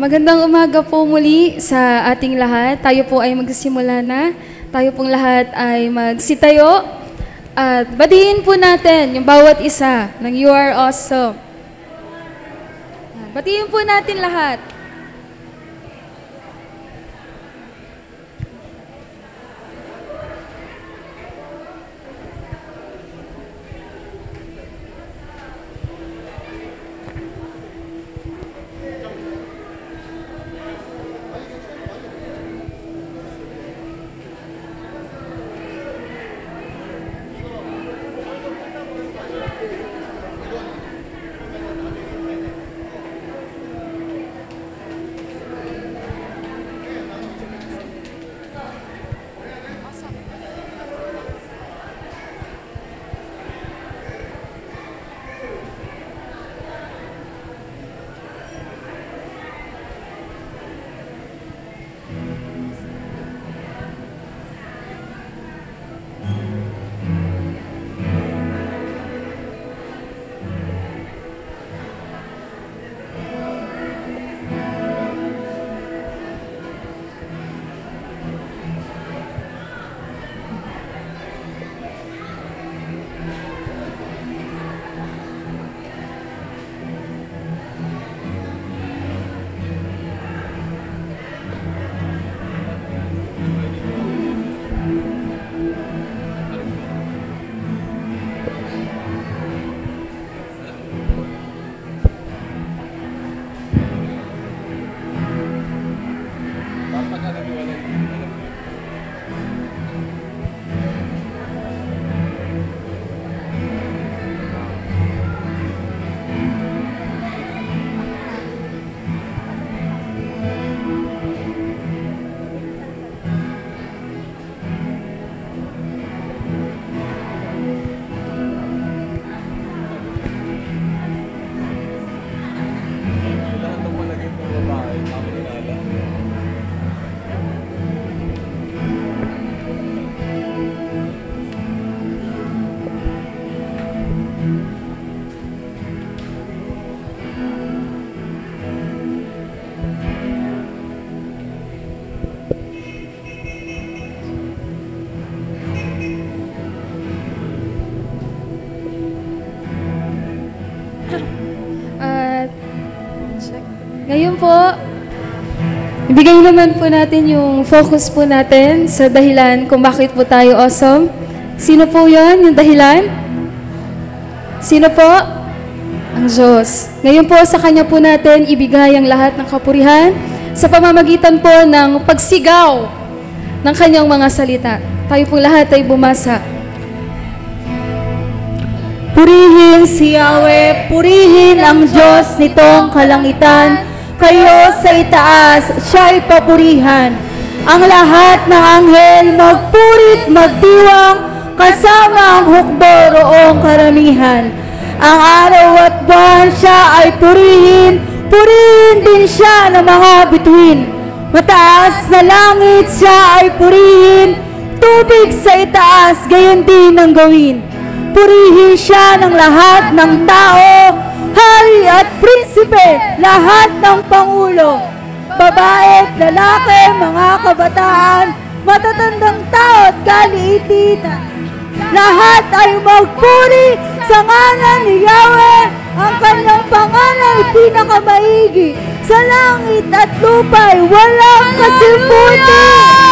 Magandang umaga po muli sa ating lahat. Tayo po ay magsisimula na. Tayo pong lahat ay magsitayo. At batiin po natin yung bawat isa ng You Are Awesome. Batiin po natin lahat. Ibigay naman po natin yung focus po natin sa dahilan kung bakit po tayo awesome. Sino po yon yung dahilan? Sino po? Ang Diyos. Ngayon po sa Kanya po natin ibigay ang lahat ng kapurihan sa pamamagitan po ng pagsigaw ng Kanyang mga salita. Tayo po lahat ay bumasa. Purihin si Yahweh, purihin ang Diyos nitong kalangitan. Kayo sa itaas, siya'y papurihan. Ang lahat ng anghel magpurit magdiwang kasama ang hukbo roong karamihan. Ang araw at buwan siya ay purihin, purihin din siya ng mga bituin. Mataas na langit siya ay purihin, tubig sa itaas, gayon din ang gawin. Purihin siya ng lahat ng tao, hari at prinsipe, lahat ng pangulo, babae lalaki, mga kabataan, matatandang tao at kaliitin. Lahat ay magpuri sa ngalan ni Yahweh, ang kanyang pangalan ay pinakamaigi. Sa langit at lupa ay walang kasimuti.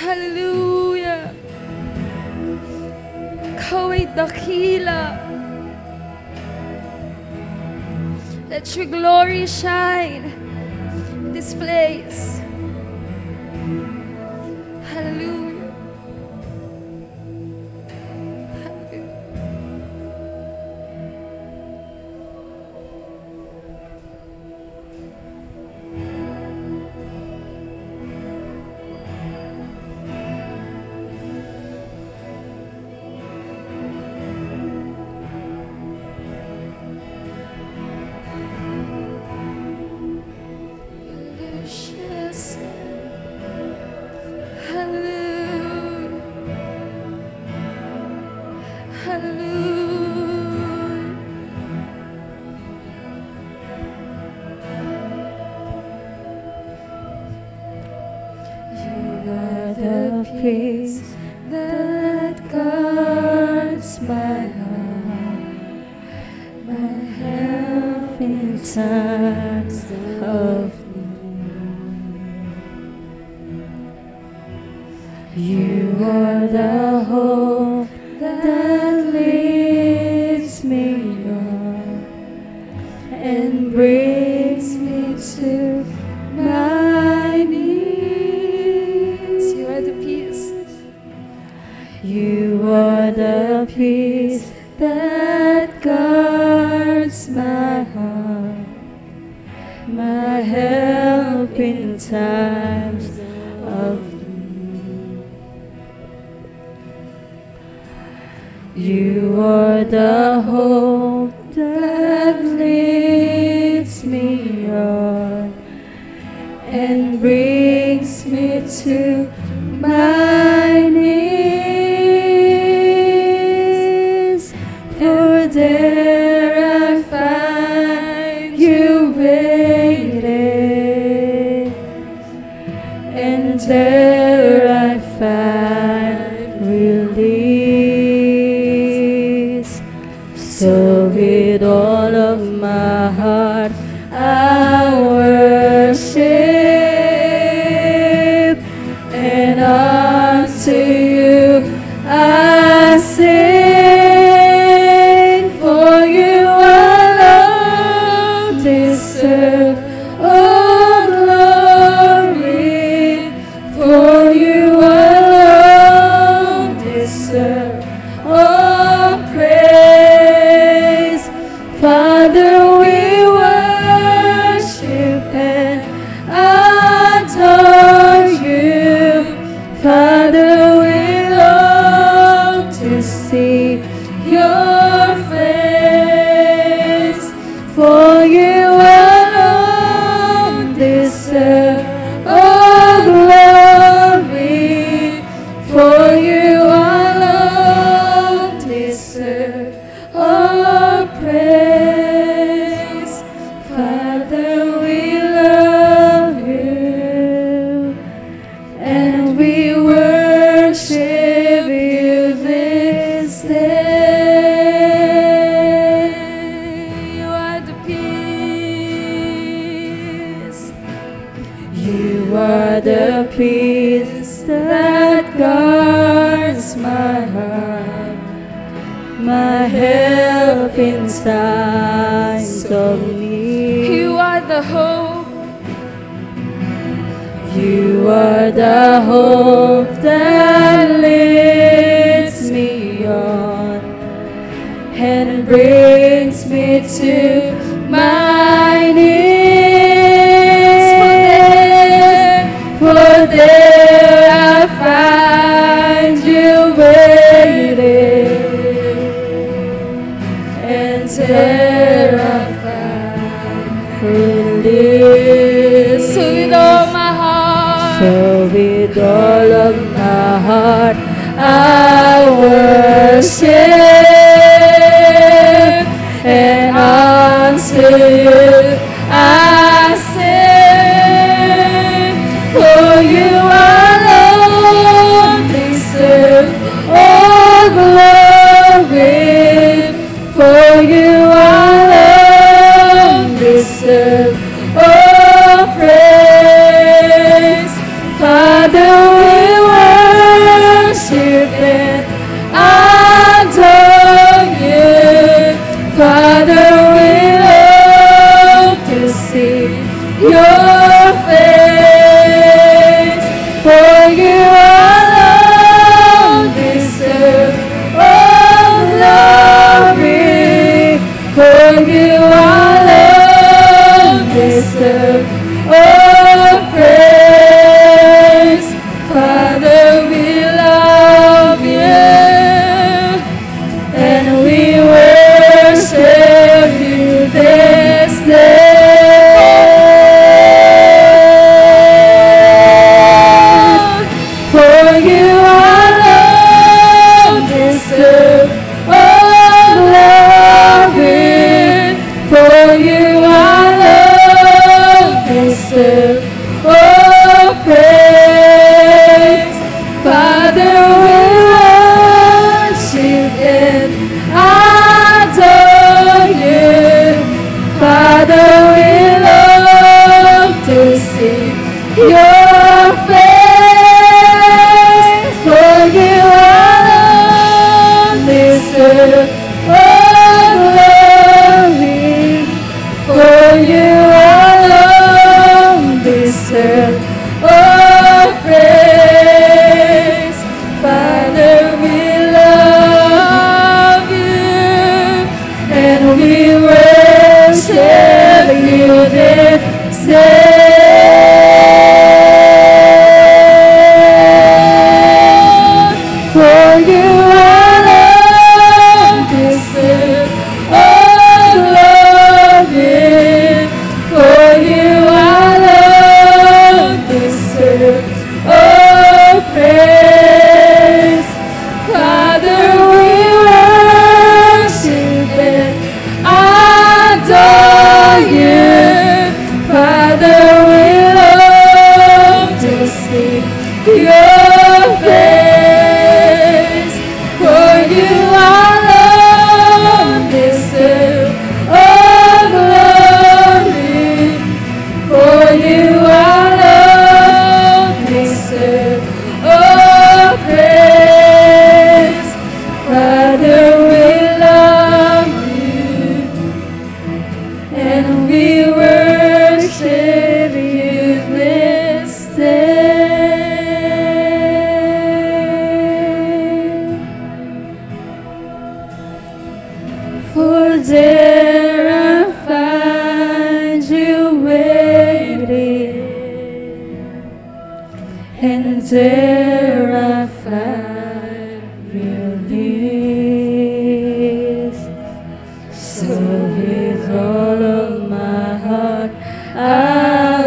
Hallelujah. Kaway dakila. Let your glory shine in this place. and brings me to my knees.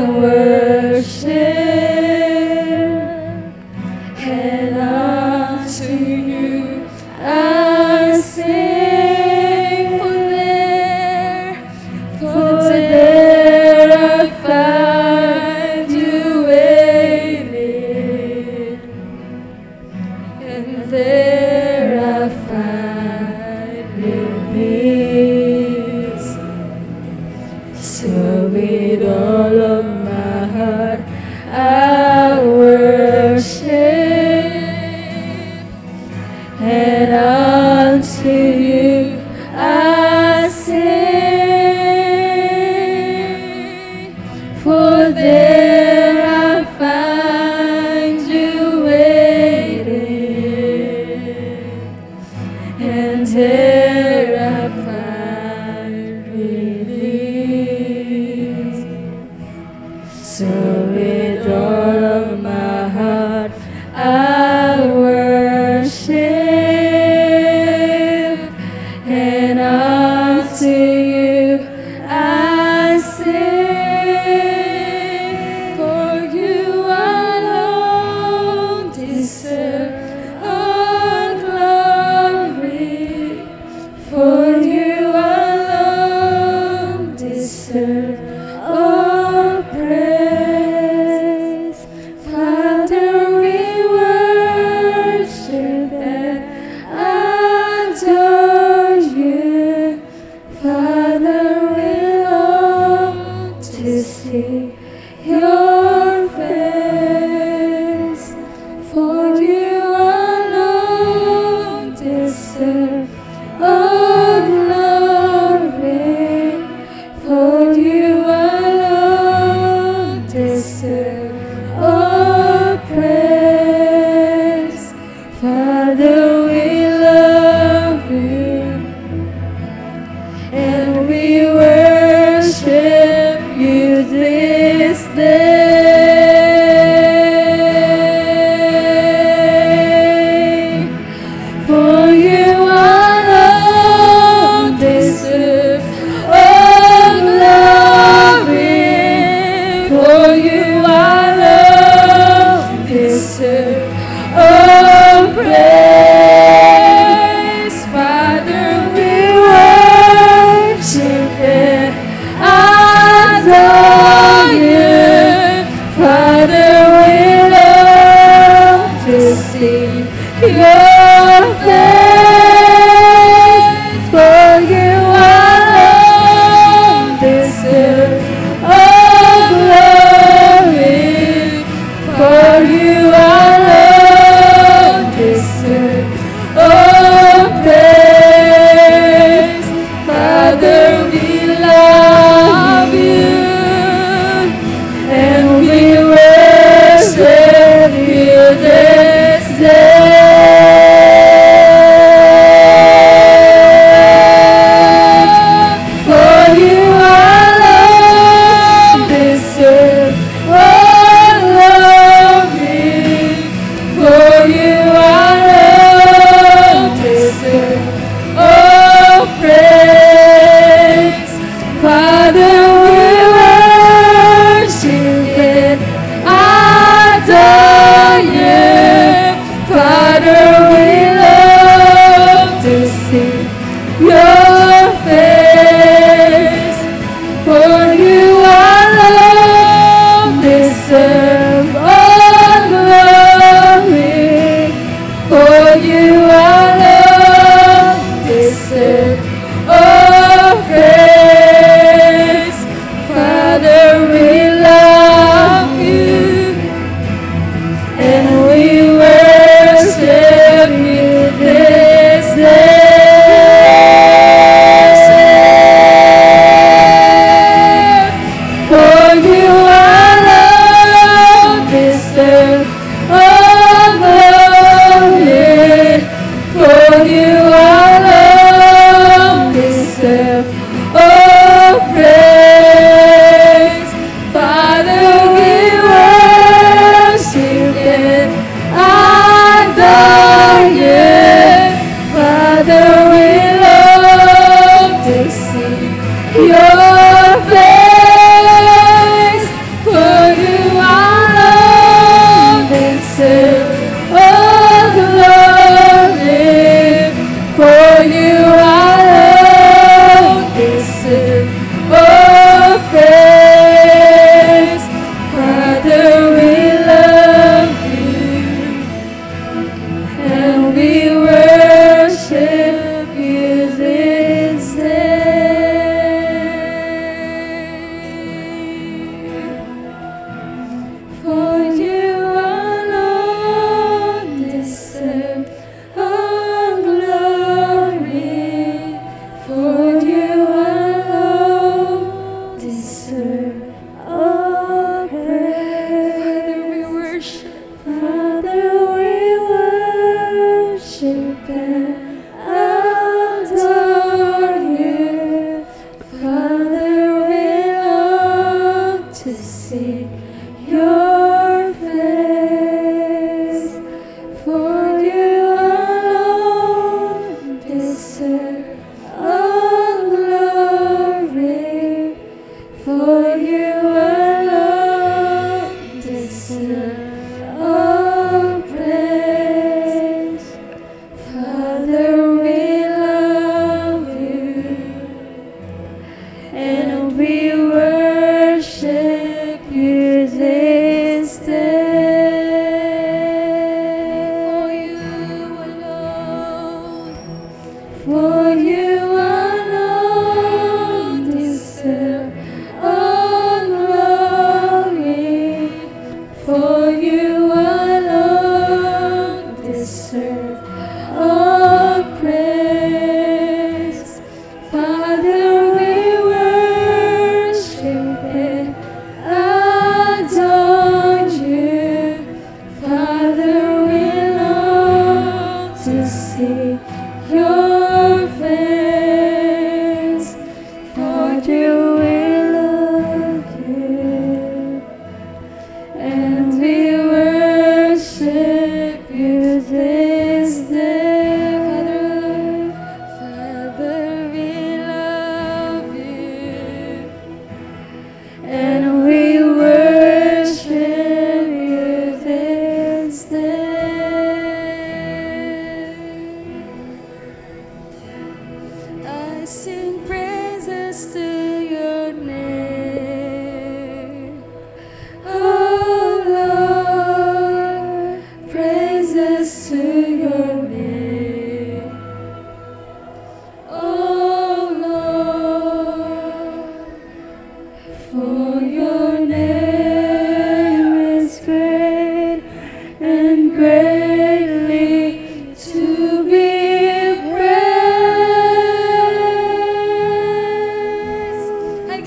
Worship,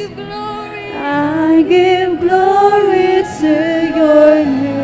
give glory. I give glory to your name.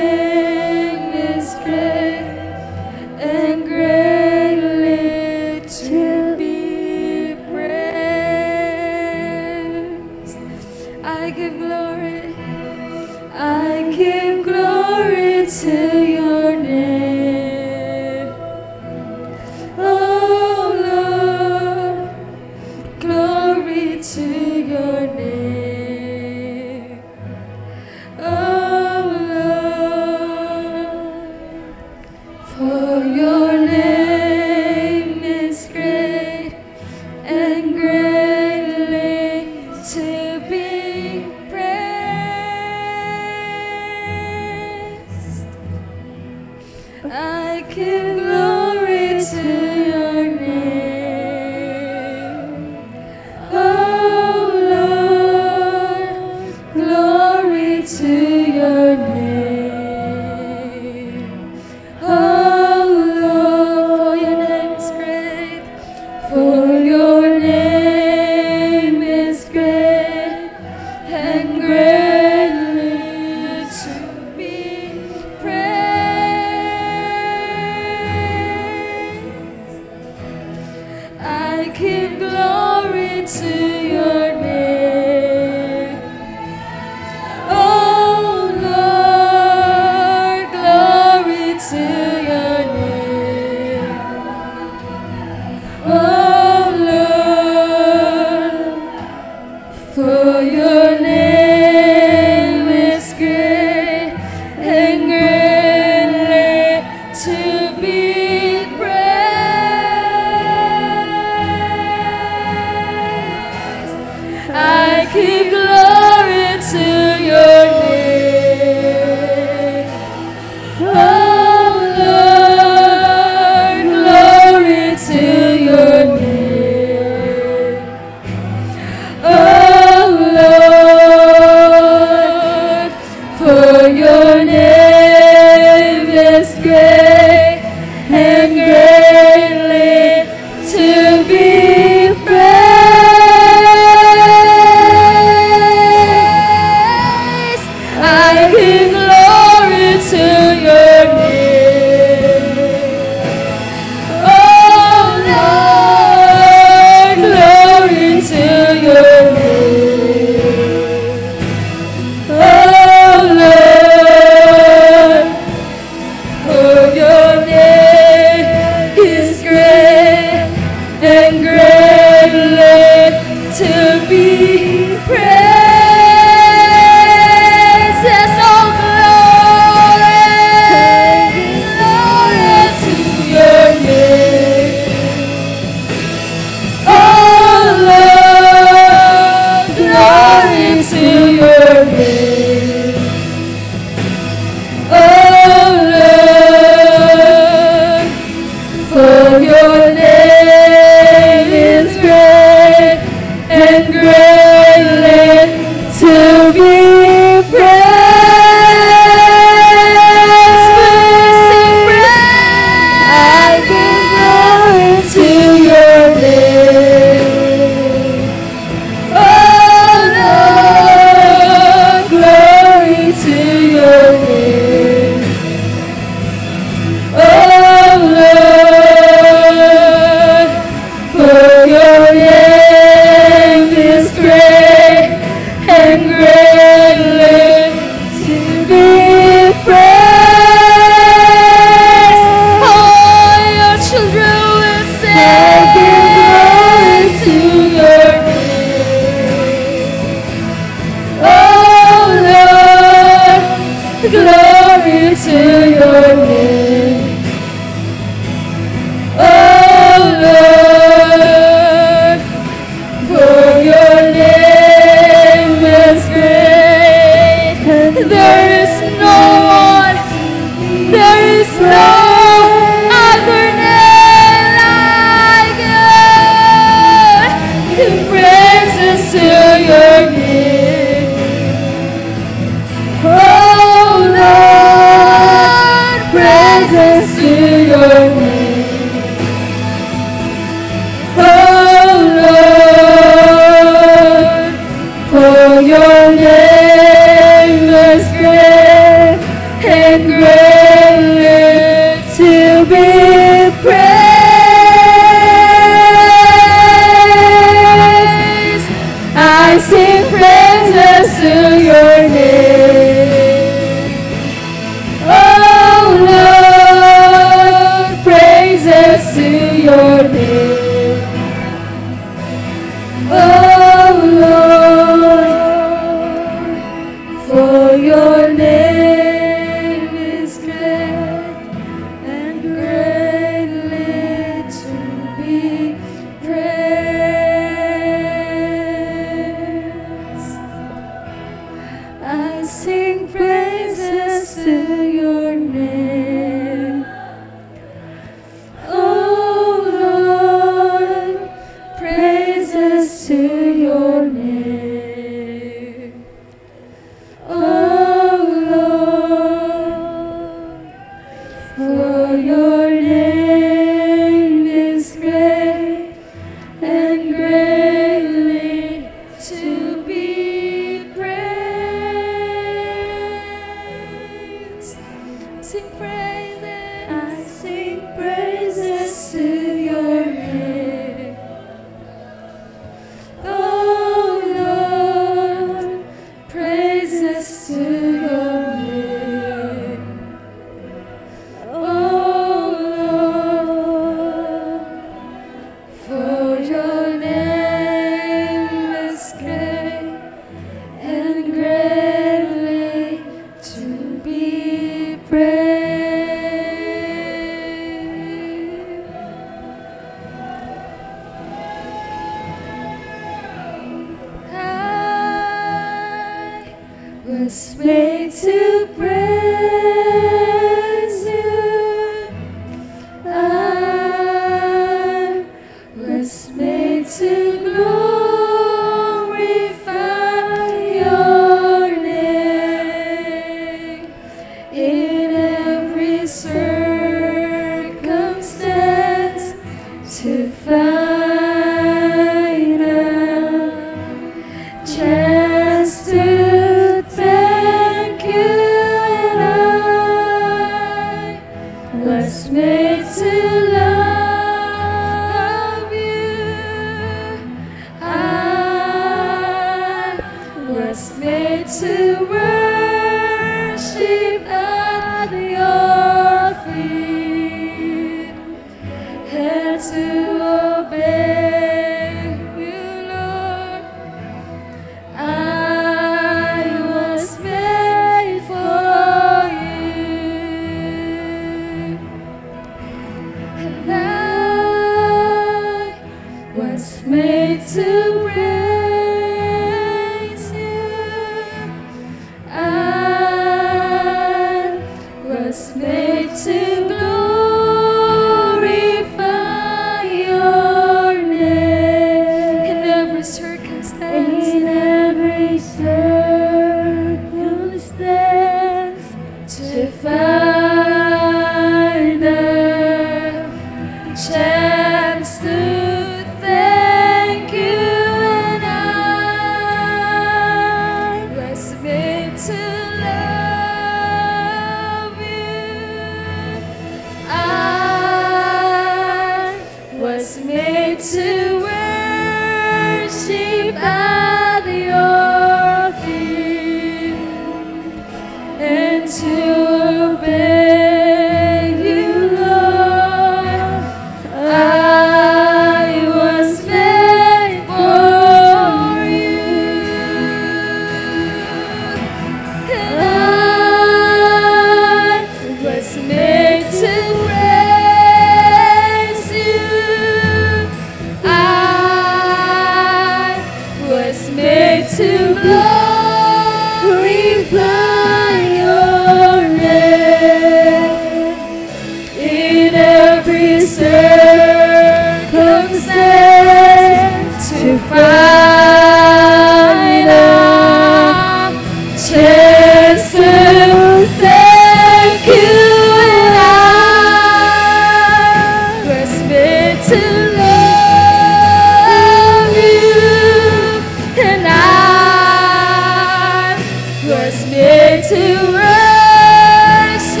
Was made to worship.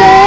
at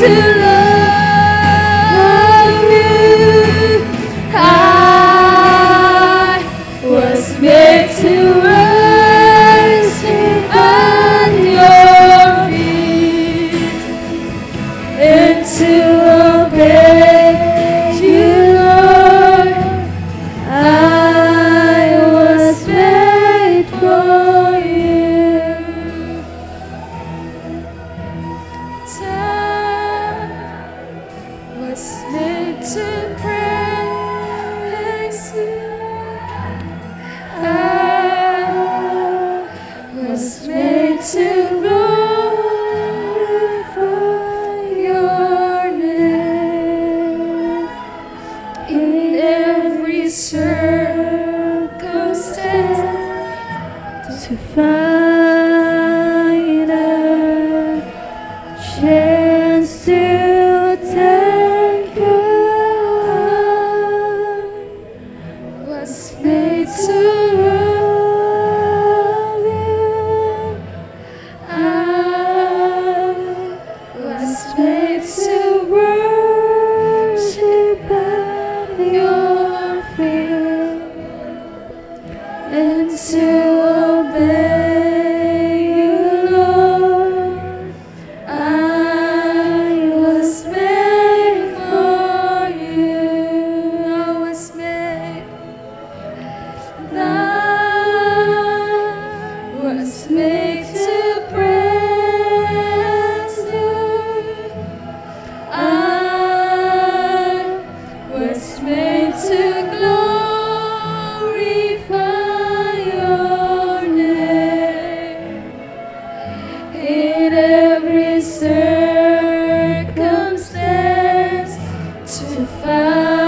to Senhor.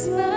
Christmas.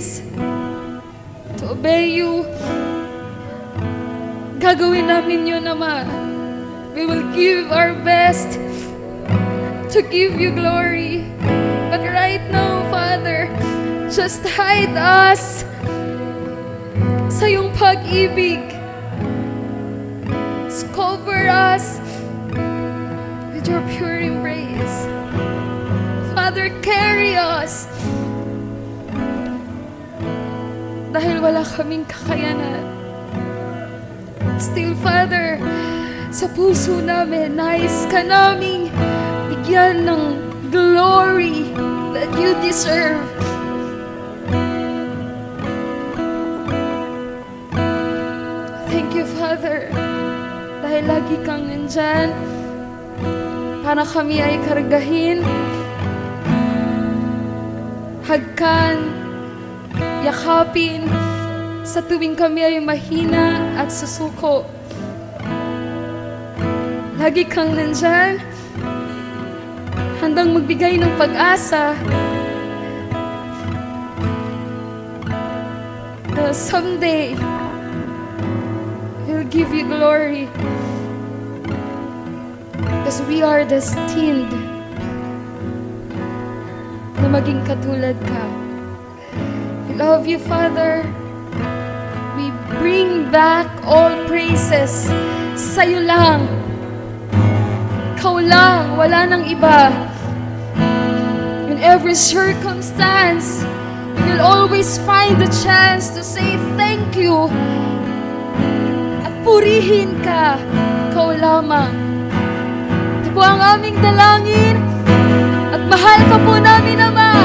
grace to obey you. Gagawin namin yun, Ama. We will give our best to give you glory. But right now, Father, just hide us sa iyong pag-ibig. Just cover us with your pure embrace. Father, carry us. dahil wala kaming kakayanan. Still, Father, sa puso namin, nais ka naming bigyan ng glory that you deserve. Thank you, Father, dahil lagi kang nandyan para kami ay kargahin, hagkan, yakapin sa tuwing kami ay mahina at susuko. Lagi kang nandyan, handang magbigay ng pag-asa. Na someday, we'll give you glory. Because we are destined na maging katulad ka love you, Father. We bring back all praises sa'yo lang. Ikaw lang, wala nang iba. In every circumstance, we always find the chance to say thank you at purihin ka, ikaw lamang. Ito po ang aming dalangin at mahal ka po namin, Ama.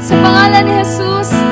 Sa pangalan ni Jesus,